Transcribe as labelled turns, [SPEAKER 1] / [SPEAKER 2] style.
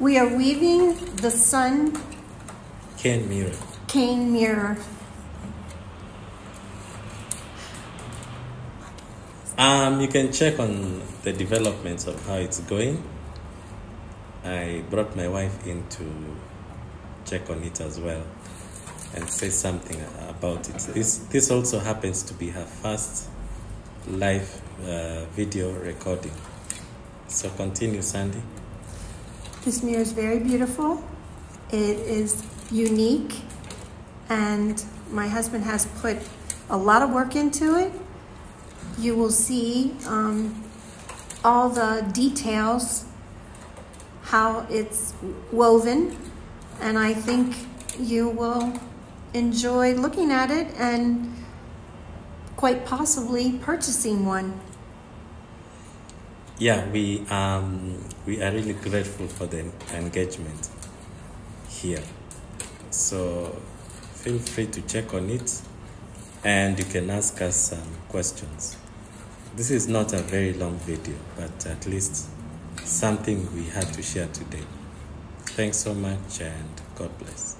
[SPEAKER 1] We are weaving the sun
[SPEAKER 2] Cane mirror.
[SPEAKER 1] cane mirror.
[SPEAKER 2] Um, you can check on the developments of how it's going. I brought my wife in to check on it as well and say something about it. This this also happens to be her first live uh, video recording. So continue, Sandy.
[SPEAKER 1] This mirror is very beautiful. It is unique, and my husband has put a lot of work into it. You will see um, all the details, how it's woven, and I think you will enjoy looking at it and quite possibly purchasing one.
[SPEAKER 2] Yeah, we um, we are really grateful for the engagement here. So feel free to check on it, and you can ask us some questions. This is not a very long video, but at least something we had to share today. Thanks so much, and God bless.